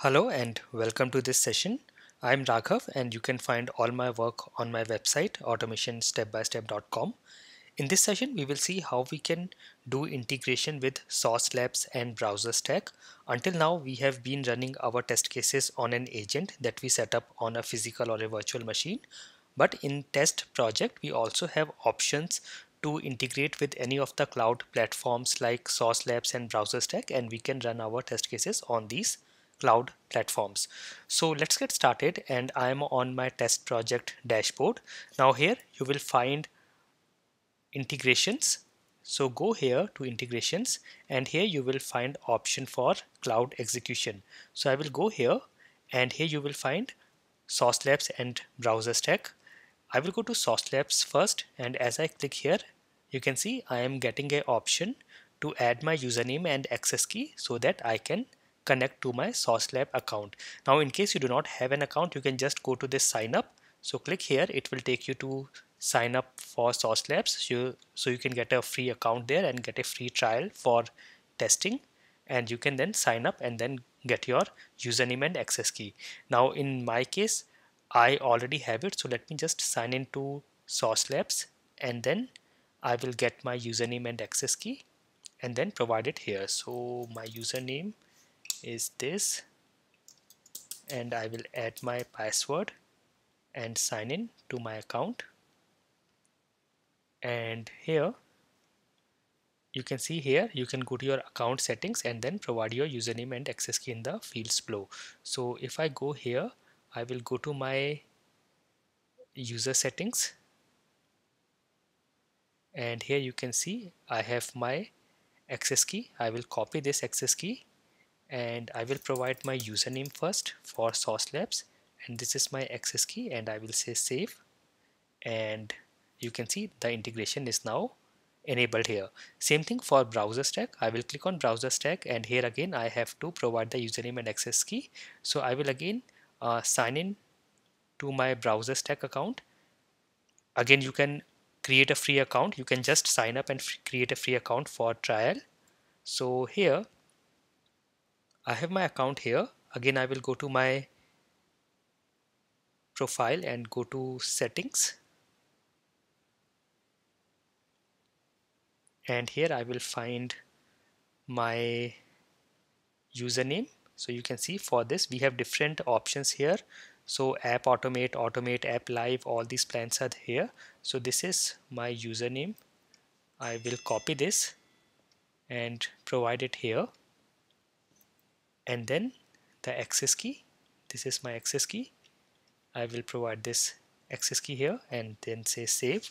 Hello and welcome to this session. I'm Raghav and you can find all my work on my website automationstepbystep.com. In this session, we will see how we can do integration with Sauce Labs and Browser Stack. Until now, we have been running our test cases on an agent that we set up on a physical or a virtual machine. But in test project, we also have options to integrate with any of the cloud platforms like Sauce Labs and Browser Stack and we can run our test cases on these cloud platforms. So let's get started and I'm on my test project dashboard. Now here you will find integrations. So go here to integrations and here you will find option for cloud execution. So I will go here and here you will find Sauce Labs and Browser Stack. I will go to Sauce Labs first and as I click here you can see I am getting a option to add my username and access key so that I can connect to my Sauce Lab account. Now in case you do not have an account you can just go to this sign up. So click here it will take you to sign up for Sauce Labs so, so you can get a free account there and get a free trial for testing and you can then sign up and then get your username and access key. Now in my case I already have it so let me just sign into Sauce Labs and then I will get my username and access key and then provide it here so my username is this. And I will add my password and sign in to my account. And here you can see here you can go to your account settings and then provide your username and access key in the fields below. So if I go here I will go to my user settings. And here you can see I have my access key. I will copy this access key and I will provide my username first for Sauce Labs. And this is my access key and I will say save. And you can see the integration is now enabled here. Same thing for browser stack. I will click on browser stack and here again I have to provide the username and access key. So I will again uh, sign in to my browser stack account. Again you can create a free account. You can just sign up and create a free account for trial. So here I have my account here. Again I will go to my profile and go to settings. And here I will find my username. So you can see for this we have different options here. So app automate automate app live all these plans are here. So this is my username. I will copy this and provide it here and then the access key. This is my access key. I will provide this access key here and then say save.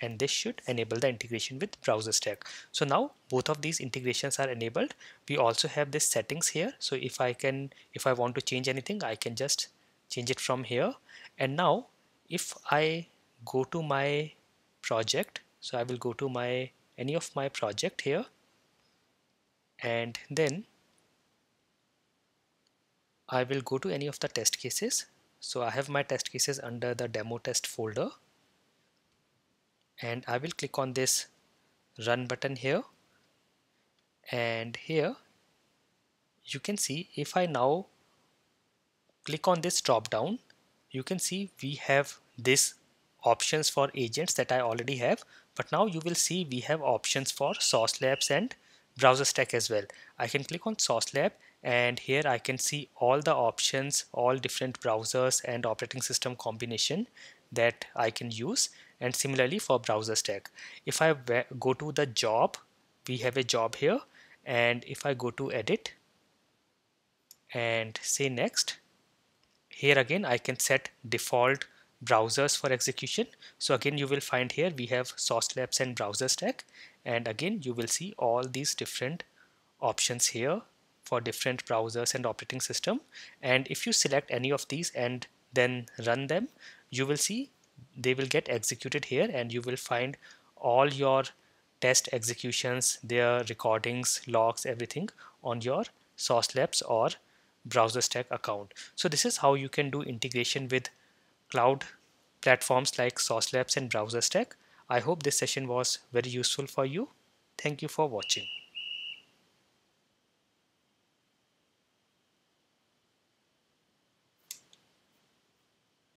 And this should enable the integration with browser stack. So now both of these integrations are enabled. We also have this settings here. So if I can if I want to change anything I can just change it from here. And now if I go to my project so I will go to my any of my project here. And then I will go to any of the test cases. So I have my test cases under the demo test folder. And I will click on this run button here. And here you can see if I now click on this drop down you can see we have this options for agents that I already have. But now you will see we have options for Sauce Labs and browser stack as well. I can click on Sauce Lab and here I can see all the options all different browsers and operating system combination that I can use. And similarly for browser stack if I go to the job we have a job here. And if I go to edit and say next here again I can set default browsers for execution. So again you will find here we have Sauce Labs and browser stack and again you will see all these different options here for different browsers and operating system. And if you select any of these and then run them you will see they will get executed here and you will find all your test executions their recordings logs everything on your sauce labs or browser stack account. So this is how you can do integration with cloud platforms like sauce labs and browser stack i hope this session was very useful for you. Thank you for watching